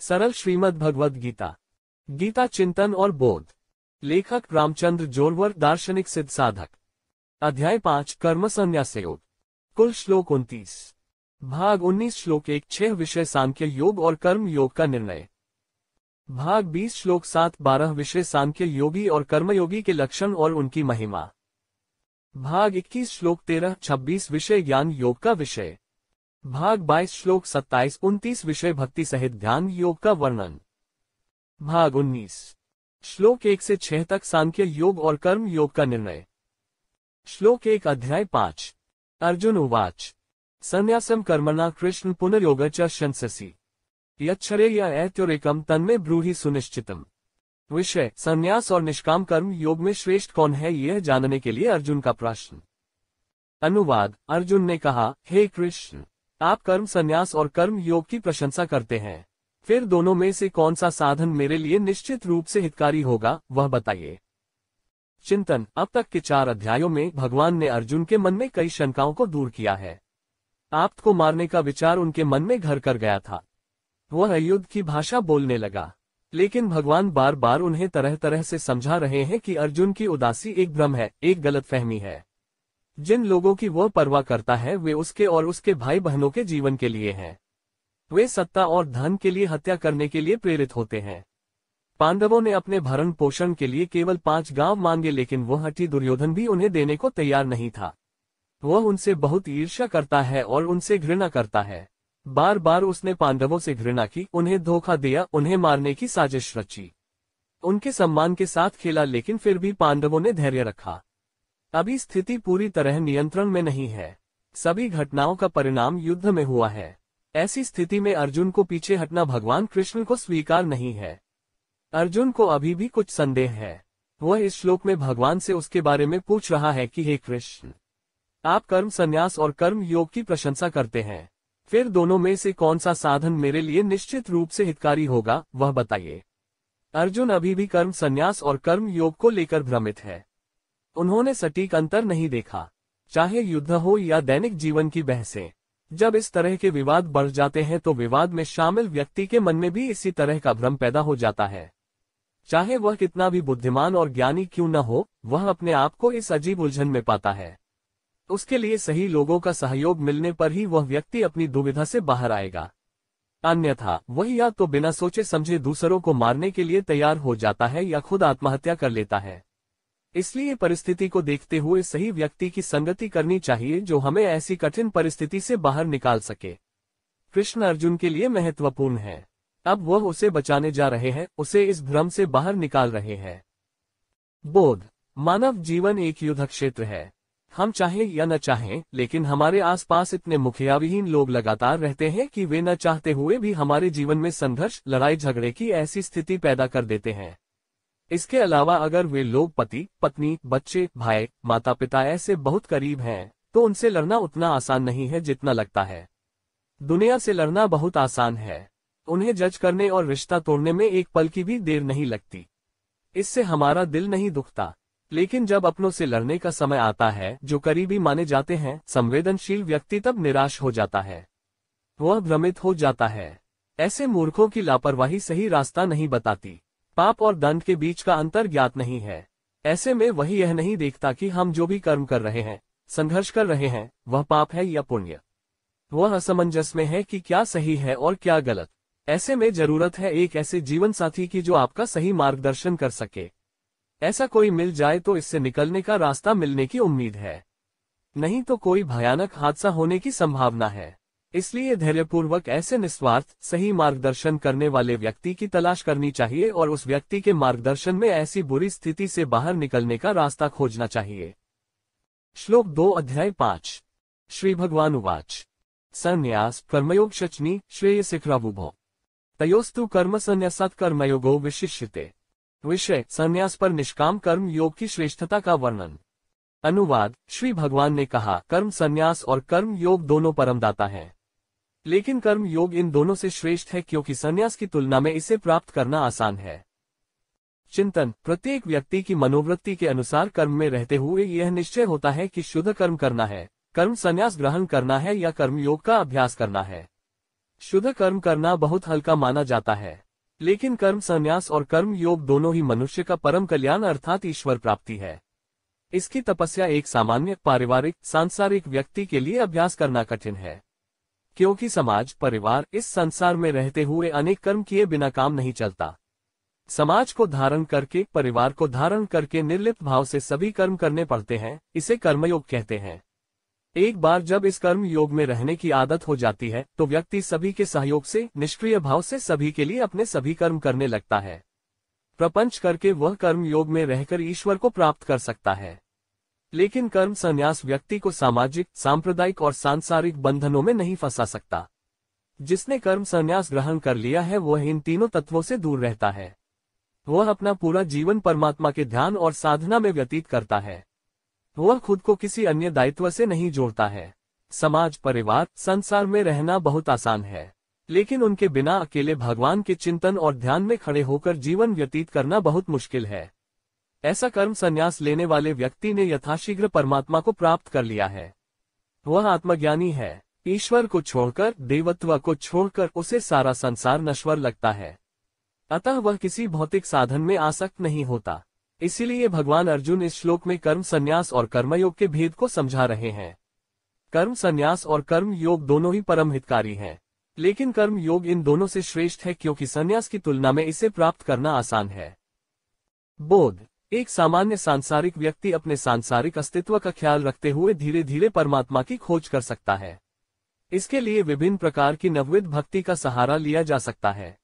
सरल श्रीमद भगवद गीता। गीता चिंतन और बोध। लेखक रामचंद्र जोरवर, दार्शनिक सिद्ध साधक। अध्याय पाँच, कर्म संन्यास योग। कुल श्लोक उन्तीस। भाग उन्नीस, श्लोक एक, छह, विषय सांख्य योग और कर्म योग का निर्णय। भाग बीस, श्लोक सात, बारह, विषय सांख्य योगी और कर्मयोगी के लक्षण और उनकी महिमा। भाग इक्कीस, श्लोक तेरह, छब्बीस, विषय ज्ञान योग का विषय। भाग 22 श्लोक 27 उनतीस विषय भक्ति सहित ध्यान योग का वर्णन। भाग 19 श्लोक एक से छह तक सांख्य योग और कर्म योग का निर्णय। श्लोक एक अध्याय पाँच। अर्जुन उवाच। संन्यासम कर्मणा कृष्ण पुनर्योग शंससी। यक्षरे या ऐत्योरेकम तन्मे ब्रूहि सुनिश्चितम। विषय, संन्यास और निष्काम कर्म योग में श्रेष्ठ कौन है यह जानने के लिए अर्जुन का प्रश्न। अनुवाद, अर्जुन ने कहा, हे कृष्ण। आप कर्म संन्यास और कर्म योग की प्रशंसा करते हैं। फिर दोनों में से कौन सा साधन मेरे लिए निश्चित रूप से हितकारी होगा, वह बताइए। चिंतन, अब तक के चार अध्यायों में भगवान ने अर्जुन के मन में कई शंकाओं को दूर किया है। आप को मारने का विचार उनके मन में घर कर गया था। वह अयुद्ध की भाषा बोलने लगा। लेकिन भगवान बार बार उन्हें तरह तरह से समझा रहे हैं कि अर्जुन की उदासी एक भ्रम है, एक गलत फहमी है। जिन लोगों की वह परवाह करता है, वे उसके और उसके भाई बहनों के जीवन के लिए हैं। वे सत्ता और धन के लिए हत्या करने के लिए प्रेरित होते हैं। पांडवों ने अपने भरण पोषण के लिए केवल पाँच गाँव मांगे, लेकिन वह हटी दुर्योधन भी उन्हें देने को तैयार नहीं था। वह उनसे बहुत ईर्ष्या करता है और उनसे घृणा करता है। बार बार उसने पांडवों से घृणा की, उन्हें धोखा दिया, उन्हें मारने की साजिश रची। उनके सम्मान के साथ खेला, लेकिन फिर भी पांडवों ने धैर्य रखा। अभी स्थिति पूरी तरह नियंत्रण में नहीं है। सभी घटनाओं का परिणाम युद्ध में हुआ है। ऐसी स्थिति में अर्जुन को पीछे हटना भगवान कृष्ण को स्वीकार नहीं है। अर्जुन को अभी भी कुछ संदेह है। वह इस श्लोक में भगवान से उसके बारे में पूछ रहा है कि, हे कृष्ण, आप कर्म संन्यास और कर्म योग की प्रशंसा करते हैं। फिर दोनों में से कौन सा साधन मेरे लिए निश्चित रूप से हितकारी होगा, वह बताइए अर्जुन अभी भी कर्म संन्यास और कर्म योग को लेकर भ्रमित है। उन्होंने सटीक अंतर नहीं देखा। चाहे युद्ध हो या दैनिक जीवन की बहसें, जब इस तरह के विवाद बढ़ जाते हैं तो विवाद में शामिल व्यक्ति के मन में भी इसी तरह का भ्रम पैदा हो जाता है। चाहे वह कितना भी बुद्धिमान और ज्ञानी क्यों न हो, वह अपने आप को इस अजीब उलझन में पाता है। उसके लिए सही लोगों का सहयोग मिलने पर ही वह व्यक्ति अपनी दुविधा से बाहर आएगा। अन्यथा, वह या तो बिना सोचे समझे दूसरों को मारने के लिए तैयार हो जाता है या खुद आत्महत्या कर लेता है। इसलिए परिस्थिति को देखते हुए सही व्यक्ति की संगति करनी चाहिए जो हमें ऐसी कठिन परिस्थिति से बाहर निकाल सके। कृष्ण अर्जुन के लिए महत्वपूर्ण है। अब वह उसे बचाने जा रहे हैं, उसे इस भ्रम से बाहर निकाल रहे हैं। बोध, मानव जीवन एक युद्ध क्षेत्र है। हम चाहें या न चाहें, लेकिन हमारे आसपास इतने मुखियाविहीन लोग लगातार रहते हैं कि वे न चाहते हुए भी हमारे जीवन में संघर्ष, लड़ाई झगड़े की ऐसी स्थिति पैदा कर देते हैं। इसके अलावा अगर वे लोग पति, पत्नी, बच्चे, भाई माता पिता ऐसे बहुत करीब हैं तो उनसे लड़ना उतना आसान नहीं है जितना लगता है। दुनिया से लड़ना बहुत आसान है। उन्हें जज करने और रिश्ता तोड़ने में एक पल की भी देर नहीं लगती। इससे हमारा दिल नहीं दुखता। लेकिन जब अपनों से लड़ने का समय आता है, जो करीबी माने जाते हैं, संवेदनशील व्यक्ति तब निराश हो जाता है। वह भ्रमित हो जाता है। ऐसे मूर्खों की लापरवाही सही रास्ता नहीं बताती। पाप और दंड के बीच का अंतर ज्ञात नहीं है। ऐसे में वही यह नहीं देखता कि हम जो भी कर्म कर रहे हैं, संघर्ष कर रहे हैं, वह पाप है या पुण्य। वह असमंजस में है कि क्या सही है और क्या गलत। ऐसे में ज़रूरत है एक ऐसे जीवन साथी की जो आपका सही मार्गदर्शन कर सके। ऐसा कोई मिल जाए तो इससे निकलने का रास्ता मिलने की उम्मीद है। नहीं तो कोई भयानक हादसा होने की संभावना है। इसलिए धैर्यपूर्वक ऐसे निस्वार्थ, सही मार्गदर्शन करने वाले व्यक्ति की तलाश करनी चाहिए और उस व्यक्ति के मार्गदर्शन में ऐसी बुरी स्थिति से बाहर निकलने का रास्ता खोजना चाहिए। श्लोक दो, अध्याय पाँच। श्री भगवान उवाच। संन्यास कर्मयोग शचनी श्रेय सिखराबुभो। तयोस्तु कर्म संन्यासात कर्मयोगो विशिष्यते। विषय, संन्यास पर निष्काम कर्म योग की श्रेष्ठता का वर्णन। अनुवाद, श्री भगवान ने कहा, कर्म संन्यास और कर्म योग दोनों परमदाता हैं। लेकिन कर्म योग इन दोनों से श्रेष्ठ है क्योंकि संन्यास की तुलना में इसे प्राप्त करना आसान है। चिंतन, प्रत्येक व्यक्ति की मनोवृत्ति के अनुसार कर्म में रहते हुए यह निश्चय होता है कि शुद्ध कर्म करना है। कर्म संन्यास ग्रहण करना है या कर्म योग का अभ्यास करना है। शुद्ध कर्म करना बहुत हल्का माना जाता है। लेकिन कर्म संन्यास और कर्म योग दोनों ही मनुष्य का परम कल्याण अर्थात ईश्वर प्राप्ति है। इसकी तपस्या एक सामान्य, पारिवारिक, सांसारिक व्यक्ति के लिए अभ्यास करना कठिन है। क्योंकि समाज, परिवार, इस संसार में रहते हुए अनेक कर्म किए बिना काम नहीं चलता। समाज को धारण करके, परिवार को धारण करके निर्लिप्त भाव से सभी कर्म करने पड़ते हैं, इसे कर्मयोग कहते हैं। एक बार जब इस कर्म योग में रहने की आदत हो जाती है तो व्यक्ति सभी के सहयोग से, निष्क्रिय भाव से सभी के लिए अपने सभी कर्म करने लगता है। प्रपंच करके वह कर्म योग में रहकर ईश्वर को प्राप्त कर सकता है। लेकिन कर्म संन्यास व्यक्ति को सामाजिक, सांप्रदायिक और सांसारिक बंधनों में नहीं फंसा सकता। जिसने कर्म संन्यास ग्रहण कर लिया है, वह इन तीनों तत्वों से दूर रहता है। वह अपना पूरा जीवन परमात्मा के ध्यान और साधना में व्यतीत करता है। वह खुद को किसी अन्य दायित्व से नहीं जोड़ता है। समाज, परिवार, संसार में रहना बहुत आसान है। लेकिन उनके बिना अकेले भगवान के चिंतन और ध्यान में खड़े होकर जीवन व्यतीत करना बहुत मुश्किल है। ऐसा कर्म संन्यास लेने वाले व्यक्ति ने यथाशीघ्र परमात्मा को प्राप्त कर लिया है। वह आत्मज्ञानी है। ईश्वर को छोड़कर, देवत्व को छोड़कर उसे सारा संसार नश्वर लगता है। अतः वह किसी भौतिक साधन में आसक्त नहीं होता। इसीलिए भगवान अर्जुन इस श्लोक में कर्म संन्यास और कर्मयोग के भेद को समझा रहे हैं। कर्म संन्यास और कर्म योग दोनों ही परम हितकारी हैं। लेकिन कर्म योग इन दोनों से श्रेष्ठ है क्योंकि संन्यास की तुलना में इसे प्राप्त करना आसान है। बोध एक सामान्य सांसारिक व्यक्ति अपने सांसारिक अस्तित्व का ख्याल रखते हुए धीरे धीरे परमात्मा की खोज कर सकता है। इसके लिए विभिन्न प्रकार की नवविध भक्ति का सहारा लिया जा सकता है।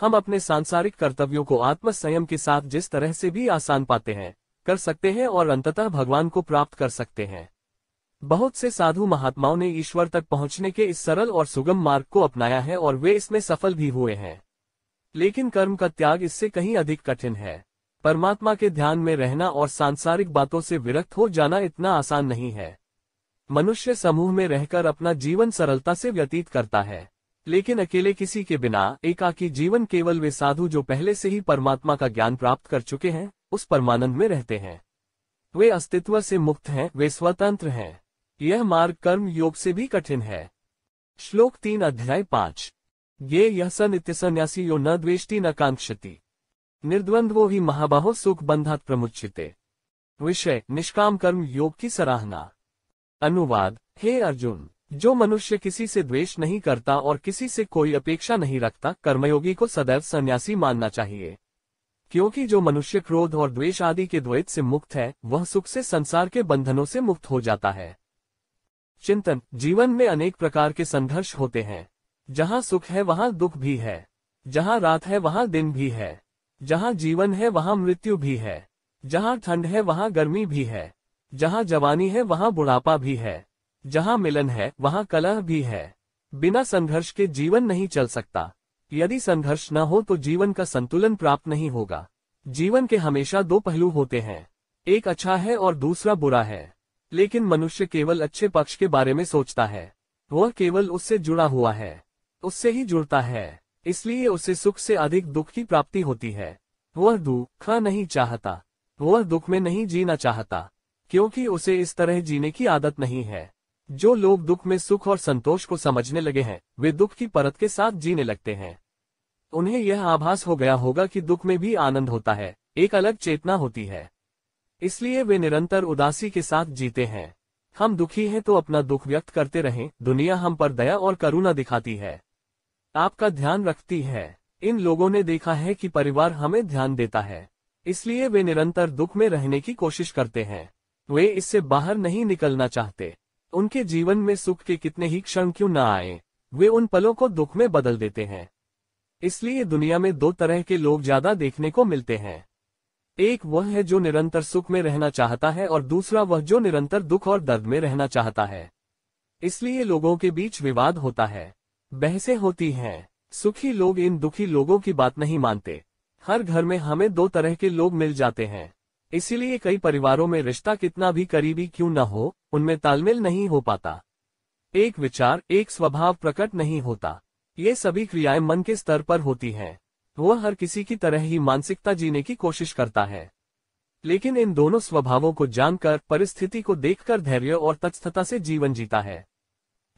हम अपने सांसारिक कर्तव्यों को आत्म संयम के साथ जिस तरह से भी आसान पाते हैं, कर सकते हैं और अंततः भगवान को प्राप्त कर सकते हैं। बहुत से साधु महात्माओं ने ईश्वर तक पहुँचने के इस सरल और सुगम मार्ग को अपनाया है और वे इसमें सफल भी हुए हैं। लेकिन कर्म का त्याग इससे कहीं अधिक कठिन है। परमात्मा के ध्यान में रहना और सांसारिक बातों से विरक्त हो जाना इतना आसान नहीं है। मनुष्य समूह में रहकर अपना जीवन सरलता से व्यतीत करता है। लेकिन अकेले किसी के बिना, एकाकी जीवन केवल वे साधु जो पहले से ही परमात्मा का ज्ञान प्राप्त कर चुके हैं, उस परमानंद में रहते हैं। वे अस्तित्व से मुक्त हैं, वे स्वतंत्र हैं। यह मार्ग कर्म योग से भी कठिन है। श्लोक तीन अध्याय पाँच। ये यह स नित्य सन्यासी यो न द्वेष्टि न कांक्षति। निर्द्वंद्वो ही महाबाहो सुख बंधात प्रमुचिते विषय, निष्काम कर्म योग की सराहना। अनुवाद, हे अर्जुन, जो मनुष्य किसी से द्वेष नहीं करता और किसी से कोई अपेक्षा नहीं रखता, कर्मयोगी को सदैव सन्यासी मानना चाहिए। क्योंकि जो मनुष्य क्रोध और द्वेष आदि के द्वैत से मुक्त है, वह सुख से संसार के बंधनों से मुक्त हो जाता है। चिंतन, जीवन में अनेक प्रकार के संघर्ष होते हैं। जहाँ सुख है, वहाँ दुख भी है। जहाँ रात है, वहाँ दिन भी है। जहाँ जीवन है, वहाँ मृत्यु भी है। जहाँ ठंड है, वहाँ गर्मी भी है। जहाँ जवानी है, वहाँ बुढ़ापा भी है। जहाँ मिलन है, वहाँ कलह भी है। बिना संघर्ष के जीवन नहीं चल सकता। यदि संघर्ष न हो तो जीवन का संतुलन प्राप्त नहीं होगा। जीवन के हमेशा दो पहलू होते हैं। एक अच्छा है और दूसरा बुरा है। लेकिन मनुष्य केवल अच्छे पक्ष के बारे में सोचता है। वह केवल उससे जुड़ा हुआ है। उससे ही जुड़ता है। इसलिए उसे सुख से अधिक दुख की प्राप्ति होती है। वह दुख नहीं चाहता। वह दुख में नहीं जीना चाहता, क्योंकि उसे इस तरह जीने की आदत नहीं है। जो लोग दुख में सुख और संतोष को समझने लगे हैं, वे दुख की परत के साथ जीने लगते हैं। उन्हें यह आभास हो गया होगा कि दुख में भी आनंद होता है, एक अलग चेतना होती है। इसलिए वे निरंतर उदासी के साथ जीते हैं। हम दुखी हैं तो अपना दुख व्यक्त करते रहें, दुनिया हम पर दया और करुणा दिखाती है। आपका ध्यान रखती है। इन लोगों ने देखा है कि परिवार हमें ध्यान देता है। इसलिए वे निरंतर दुख में रहने की कोशिश करते हैं। वे इससे बाहर नहीं निकलना चाहते। उनके जीवन में सुख के कितने ही क्षण क्यों न आए। वे उन पलों को दुख में बदल देते हैं। इसलिए दुनिया में दो तरह के लोग ज़्यादा देखने को मिलते हैं। एक वह है जो निरंतर सुख में रहना चाहता है और दूसरा वह जो निरंतर दुख और दर्द में रहना चाहता है। इसलिए लोगों के बीच विवाद होता है। बहसें होती हैं। सुखी लोग इन दुखी लोगों की बात नहीं मानते। हर घर में हमें दो तरह के लोग मिल जाते हैं। इसीलिए कई परिवारों में रिश्ता कितना भी करीबी क्यों न हो, उनमें तालमेल नहीं हो पाता। एक विचार, एक स्वभाव प्रकट नहीं होता। ये सभी क्रियाएँ मन के स्तर पर होती हैं। वह हर किसी की तरह ही मानसिकता जीने की कोशिश करता है। लेकिन इन दोनों स्वभावों को जानकर, परिस्थिति को देखकर धैर्य और तत्स्थता से जीवन जीता है।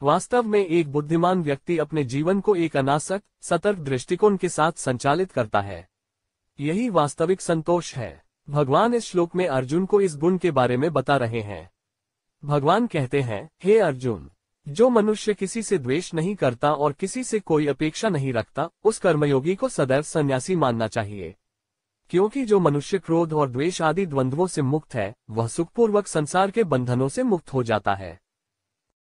वास्तव में एक बुद्धिमान व्यक्ति अपने जीवन को एक अनासक्त, सतर्क दृष्टिकोण के साथ संचालित करता है। यही वास्तविक संतोष है। भगवान इस श्लोक में अर्जुन को इस गुण के बारे में बता रहे हैं। भगवान कहते हैं, हे अर्जुन, जो मनुष्य किसी से द्वेष नहीं करता और किसी से कोई अपेक्षा नहीं रखता, उस कर्मयोगी को सदैव सन्यासी मानना चाहिए। क्योंकि जो मनुष्य क्रोध और द्वेष आदि द्वंद्वों से मुक्त है, वह सुखपूर्वक संसार के बंधनों से मुक्त हो जाता है।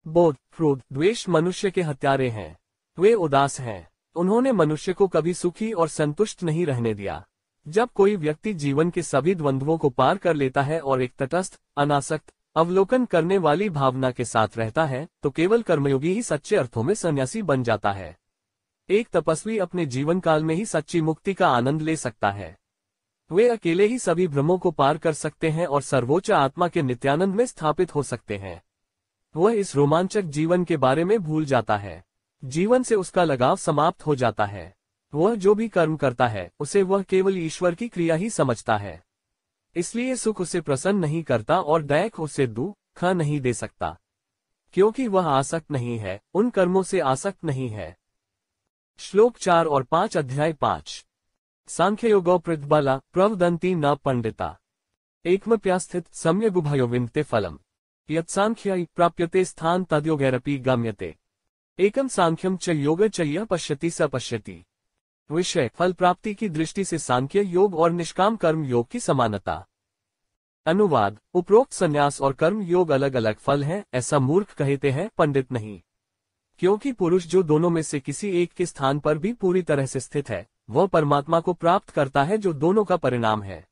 बोध, क्रोध, द्वेष मनुष्य के हत्यारे हैं। वे उदास हैं। उन्होंने मनुष्य को कभी सुखी और संतुष्ट नहीं रहने दिया। जब कोई व्यक्ति जीवन के सभी द्वंद्वों को पार कर लेता है और एक तटस्थ, अनासक्त, अवलोकन करने वाली भावना के साथ रहता है तो केवल कर्मयोगी ही सच्चे अर्थों में सन्यासी बन जाता है। एक तपस्वी अपने जीवन काल में ही सच्ची मुक्ति का आनंद ले सकता है। वे अकेले ही सभी भ्रमों को पार कर सकते हैं और सर्वोच्च आत्मा के नित्यानंद में स्थापित हो सकते हैं। वह इस रोमांचक जीवन के बारे में भूल जाता है। जीवन से उसका लगाव समाप्त हो जाता है। वह जो भी कर्म करता है, उसे वह केवल ईश्वर की क्रिया ही समझता है। इसलिए सुख उसे प्रसन्न नहीं करता और दैक उसे दुख नहीं दे सकता। क्योंकि वह आसक्त नहीं है, उन कर्मों से आसक्त नहीं है। श्लोक चार और पाँच अध्याय पाँच। सांख्ययोगो प्रतिबला प्रवदंती न पंडिता। एकमप्यास्थित सम्यगुभयो विनते फलम। यत्सांख्य प्राप्यते स्थान तद्योगैरपि गम्यते। एकम सांख्यम च योग च यह पश्यति स पश्यति। विषय फल प्राप्ति की दृष्टि से सांख्य योग और निष्काम कर्म योग की समानता। अनुवाद, उपरोक्त संन्यास और कर्म योग अलग अलग फल हैं, ऐसा मूर्ख कहते हैं, पंडित नहीं। क्योंकि पुरुष जो दोनों में से किसी एक के स्थान पर भी पूरी तरह से स्थित है, वह परमात्मा को प्राप्त करता है जो दोनों का परिणाम है।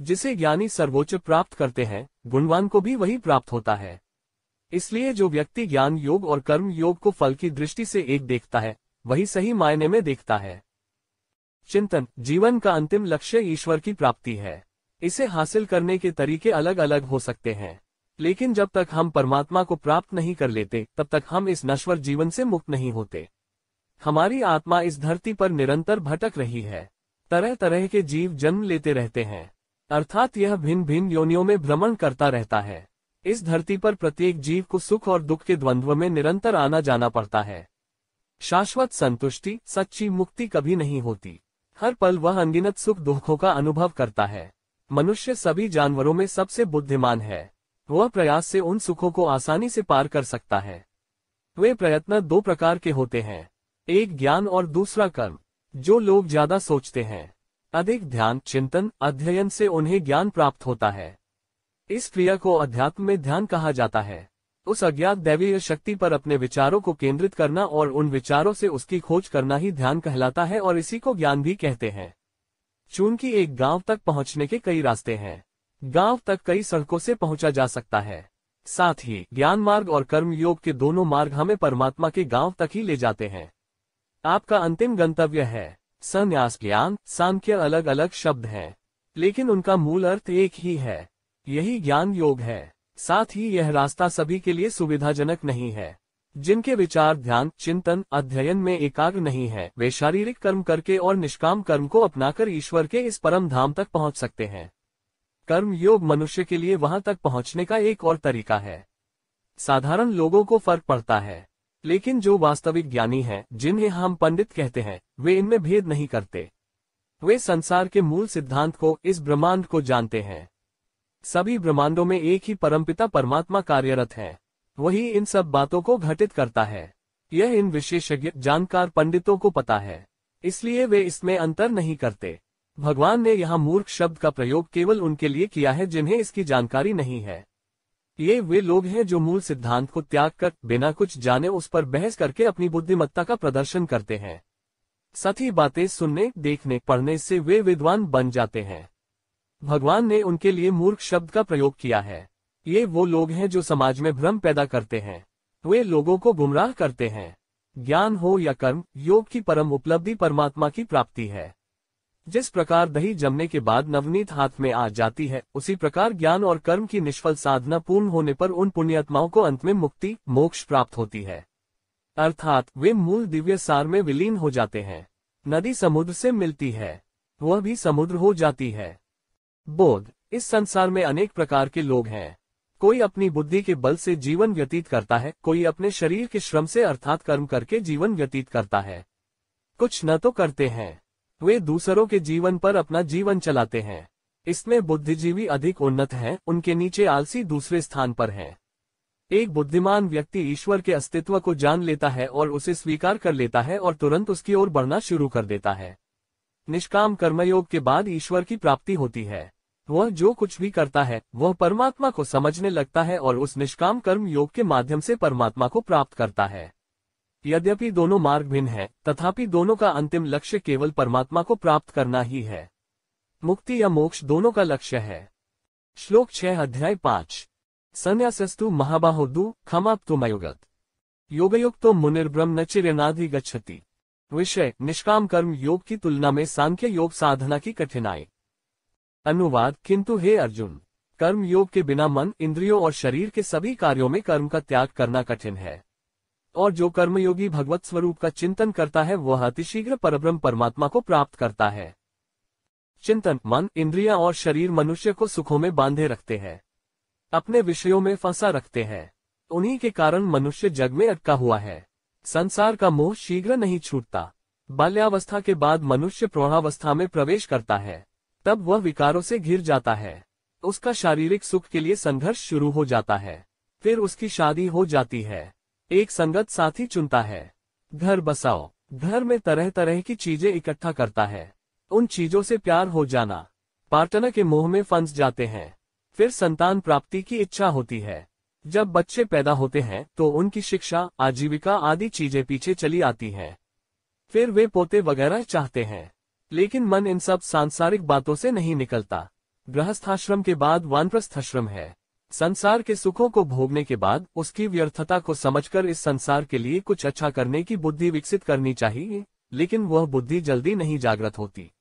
जिसे ज्ञानी सर्वोच्च प्राप्त करते हैं, गुणवान को भी वही प्राप्त होता है। इसलिए जो व्यक्ति ज्ञान योग और कर्म योग को फल की दृष्टि से एक देखता है, वही सही मायने में देखता है। चिंतन, जीवन का अंतिम लक्ष्य ईश्वर की प्राप्ति है। इसे हासिल करने के तरीके अलग अलग हो सकते हैं। लेकिन जब तक हम परमात्मा को प्राप्त नहीं कर लेते, तब तक हम इस नश्वर जीवन से मुक्त नहीं होते। हमारी आत्मा इस धरती पर निरंतर भटक रही है। तरह तरह के जीव जन्म लेते रहते हैं। अर्थात यह भिन्न भिन्न योनियों में भ्रमण करता रहता है। इस धरती पर प्रत्येक जीव को सुख और दुख के द्वंद्व में निरंतर आना जाना पड़ता है। शाश्वत संतुष्टि, सच्ची मुक्ति कभी नहीं होती। हर पल वह अनगिनत सुख दुखों का अनुभव करता है। मनुष्य सभी जानवरों में सबसे बुद्धिमान है। वह प्रयास से उन सुखों को आसानी से पार कर सकता है। वे प्रयत्न दो प्रकार के होते हैं। एक ज्ञान और दूसरा कर्म, जो लोग ज़्यादा सोचते हैं। अधिक ध्यान, चिंतन, अध्ययन से उन्हें ज्ञान प्राप्त होता है। इस क्रिया को अध्यात्म में ध्यान कहा जाता है। उस अज्ञात दैवीय शक्ति पर अपने विचारों को केंद्रित करना और उन विचारों से उसकी खोज करना ही ध्यान कहलाता है और इसी को ज्ञान भी कहते हैं। चूँकि एक गाँव तक पहुँचने के कई रास्ते हैं। गाँव तक कई सड़कों से पहुँचा जा सकता है। साथ ही, ज्ञान मार्ग और कर्म योग के दोनों मार्ग हमें परमात्मा के गाँव तक ही ले जाते हैं। आपका अंतिम गंतव्य है। संन्यास ज्ञान सांख्य अलग अलग शब्द हैं। लेकिन उनका मूल अर्थ एक ही है। यही ज्ञान योग है। साथ ही यह रास्ता सभी के लिए सुविधाजनक नहीं है। जिनके विचार ध्यान, चिंतन, अध्ययन में एकाग्र नहीं है, वे शारीरिक कर्म करके और निष्काम कर्म को अपनाकर ईश्वर के इस परम धाम तक पहुँच सकते हैं। कर्म योग मनुष्य के लिए वहाँ तक पहुँचने का एक और तरीका है। साधारण लोगों को फ़र्क पड़ता है। लेकिन जो वास्तविक ज्ञानी हैं, जिन्हें हम पंडित कहते हैं वे इनमें भेद नहीं करते। वे संसार के मूल सिद्धांत को, इस ब्रह्मांड को जानते हैं। सभी ब्रह्मांडों में एक ही परमपिता परमात्मा कार्यरत है। वही इन सब बातों को घटित करता है। यह इन विशेषज्ञ, जानकार पंडितों को पता है। इसलिए वे इसमें अंतर नहीं करते। भगवान ने यहाँ मूर्ख शब्द का प्रयोग केवल उनके लिए किया है जिन्हें इसकी जानकारी नहीं है। ये वे लोग हैं जो मूल सिद्धांत को त्याग कर, बिना कुछ जाने उस पर बहस करके अपनी बुद्धिमत्ता का प्रदर्शन करते हैं। सती बातें सुनने, देखने, पढ़ने से वे विद्वान बन जाते हैं। भगवान ने उनके लिए मूर्ख शब्द का प्रयोग किया है। ये वो लोग हैं जो समाज में भ्रम पैदा करते हैं। वे लोगों को गुमराह करते हैं। ज्ञान हो या कर्म, योग की परम उपलब्धि परमात्मा की प्राप्ति है। जिस प्रकार दही जमने के बाद नवनीत हाथ में आ जाती है, उसी प्रकार ज्ञान और कर्म की निष्फल साधना पूर्ण होने पर उन पुण्यात्माओं को अंत में मुक्ति, मोक्ष प्राप्त होती है। अर्थात वे मूल दिव्य सार में विलीन हो जाते हैं। नदी समुद्र से मिलती है। वह भी समुद्र हो जाती है। बोध, इस संसार में अनेक प्रकार के लोग हैं। कोई अपनी बुद्धि के बल से जीवन व्यतीत करता है, कोई अपने शरीर के श्रम से अर्थात कर्म करके जीवन व्यतीत करता है। कुछ न तो करते हैं। वे दूसरों के जीवन पर अपना जीवन चलाते हैं। इसमें बुद्धिजीवी अधिक उन्नत हैं, उनके नीचे आलसी दूसरे स्थान पर हैं। एक बुद्धिमान व्यक्ति ईश्वर के अस्तित्व को जान लेता है और उसे स्वीकार कर लेता है और तुरंत उसकी ओर बढ़ना शुरू कर देता है। निष्काम कर्मयोग के बाद ईश्वर की प्राप्ति होती है। वह जो कुछ भी करता है वह परमात्मा को समझने लगता है और उस निष्काम कर्म योग के माध्यम से परमात्मा को प्राप्त करता है। यद्यपि दोनों मार्ग भिन्न हैं, तथापि दोनों का अंतिम लक्ष्य केवल परमात्मा को प्राप्त करना ही है। मुक्ति या मोक्ष दोनों का लक्ष्य है। श्लोक छह अध्याय पाँच। संन्यासस्तु महाबाहोदु खमाप्तु मयुगत योगयुक्तो मुनिर्ब्रह्म चिरनाधि गच्छति विषय निष्काम कर्म योग की तुलना में सांख्य योग साधना की कठिनाई अनुवाद किंतु हे अर्जुन कर्म योग के बिना मन इंद्रियों और शरीर के सभी कार्यों में कर्म का त्याग करना कठिन है और जो कर्मयोगी भगवत स्वरूप का चिंतन करता है वह अतिशीघ्र परब्रह्म परमात्मा को प्राप्त करता है चिंतन मन इंद्रिया और शरीर मनुष्य को सुखों में बांधे रखते हैं अपने विषयों में फंसा रखते हैं। उन्हीं के कारण मनुष्य जग में अटका हुआ है। संसार का मोह शीघ्र नहीं छूटता। बाल्यावस्था के बाद मनुष्य प्रौढ़ावस्था में प्रवेश करता है। तब वह विकारों से घिर जाता है। उसका शारीरिक सुख के लिए संघर्ष शुरू हो जाता है। फिर उसकी शादी हो जाती है। एक संगत साथी चुनता है। घर बसाओ। घर में तरह तरह की चीज़ें इकट्ठा करता है। उन चीज़ों से प्यार हो जाना। पार्टनर के मोह में फंस जाते हैं। फिर संतान प्राप्ति की इच्छा होती है। जब बच्चे पैदा होते हैं तो उनकी शिक्षा, आजीविका आदि चीज़ें पीछे चली आती हैं। फिर वे पोते वगैरह चाहते हैं। लेकिन मन इन सब सांसारिक बातों से नहीं निकलता। गृहस्थाश्रम के बाद वानप्रस्थाश्रम है। संसार के सुखों को भोगने के बाद उसकी व्यर्थता को समझकर इस संसार के लिए कुछ अच्छा करने की बुद्धि विकसित करनी चाहिए, लेकिन वह बुद्धि जल्दी नहीं जागृत होती।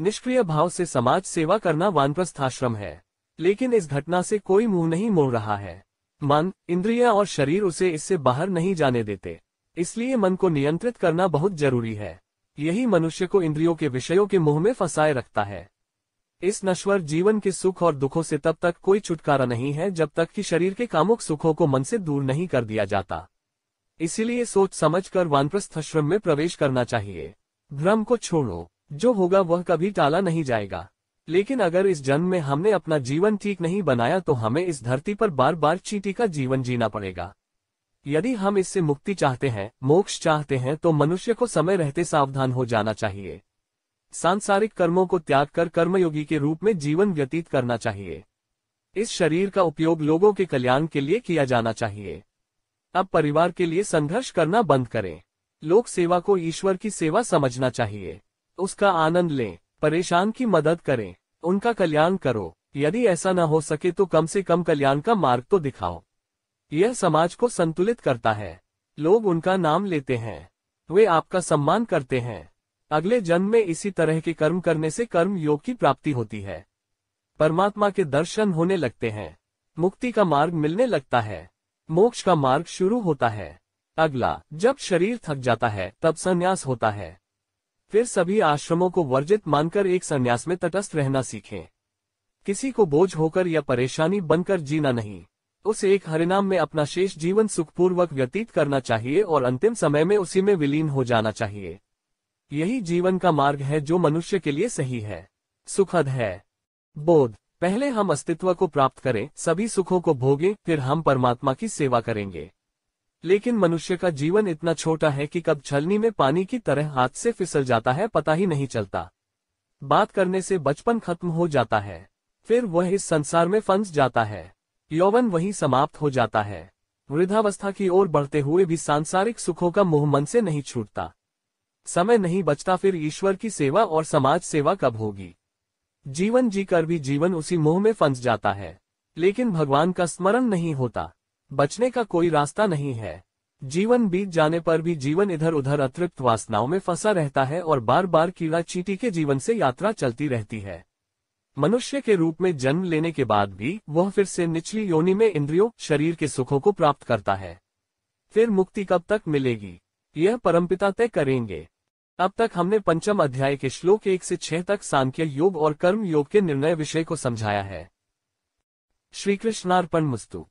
निष्क्रिय भाव से समाज सेवा करना वानप्रस्थाश्रम है। लेकिन इस घटना से कोई मुँह नहीं मोड़ रहा है। मन, इंद्रिया और शरीर उसे इससे बाहर नहीं जाने देते। इसलिए मन को नियंत्रित करना बहुत ज़रूरी है। यही मनुष्य को इंद्रियों के विषयों के मुँह में फंसाए रखता है। इस नश्वर जीवन के सुख और दुखों से तब तक कोई छुटकारा नहीं है जब तक कि शरीर के कामुक सुखों को मन से दूर नहीं कर दिया जाता। इसीलिए सोच समझ समझकर वानप्रस्थाश्रम में प्रवेश करना चाहिए। भ्रम को छोड़ो। जो होगा वह कभी टाला नहीं जाएगा। लेकिन अगर इस जन्म में हमने अपना जीवन ठीक नहीं बनाया तो हमें इस धरती पर बार बार चीटी का जीवन जीना पड़ेगा। यदि हम इससे मुक्ति चाहते हैं, मोक्ष चाहते हैं तो मनुष्य को समय रहते सावधान हो जाना चाहिए। सांसारिक कर्मों को त्याग कर कर्मयोगी के रूप में जीवन व्यतीत करना चाहिए। इस शरीर का उपयोग लोगों के कल्याण के लिए किया जाना चाहिए। अब परिवार के लिए संघर्ष करना बंद करें। लोक सेवा को ईश्वर की सेवा समझना चाहिए। उसका आनंद लें। परेशान की मदद करें। उनका कल्याण करो। यदि ऐसा न हो सके तो कम से कम कल्याण का मार्ग तो दिखाओ। यह समाज को संतुलित करता है। लोग उनका नाम लेते हैं। वे आपका सम्मान करते हैं। अगले जन्म में इसी तरह के कर्म करने से कर्म योग की प्राप्ति होती है। परमात्मा के दर्शन होने लगते हैं। मुक्ति का मार्ग मिलने लगता है। मोक्ष का मार्ग शुरू होता है। अगला, जब शरीर थक जाता है, तब संन्यास होता है। फिर सभी आश्रमों को वर्जित मानकर एक संन्यास में तटस्थ रहना सीखें। किसी को बोझ होकर या परेशानी बनकर जीना नहीं। उस एक हरिनाम में अपना शेष जीवन सुखपूर्वक व्यतीत करना चाहिए और अंतिम समय में उसी में विलीन हो जाना चाहिए। यही जीवन का मार्ग है जो मनुष्य के लिए सही है। सुखद है। बोध। पहले हम अस्तित्व को प्राप्त करें, सभी सुखों को भोगें, फिर हम परमात्मा की सेवा करेंगे। लेकिन मनुष्य का जीवन इतना छोटा है कि कब छलनी में पानी की तरह हाथ से फिसल जाता है, पता ही नहीं चलता। बात करने से बचपन खत्म हो जाता है, फिर वह इस संसार में फंस जाता है। यौवन वही समाप्त हो जाता है। वृद्धावस्था की ओर बढ़ते हुए भी सांसारिक सुखों का मुँह मन से नहीं छूटता। समय नहीं बचता, फिर ईश्वर की सेवा और समाज सेवा कब होगी? जीवन जी कर भी जीवन उसी मोह में फंस जाता है, लेकिन भगवान का स्मरण नहीं होता। बचने का कोई रास्ता नहीं है। जीवन बीत जाने पर भी जीवन इधर उधर अतृप्त वासनाओं में फंसा रहता है और बार बार कीड़ा चीटी के जीवन से यात्रा चलती रहती है। मनुष्य के रूप में जन्म लेने के बाद भी वह फिर से निचली योनि में इंद्रियों, शरीर के सुखों को प्राप्त करता है। फिर मुक्ति कब तक मिलेगी? यह परमपिता तय करेंगे। अब तक हमने पंचम अध्याय के श्लोक एक से छह तक सांख्य योग और कर्म योग के निर्णय विषय को समझाया है। श्रीकृष्णार्पण मस्तु।